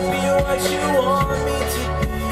be what you want me to be.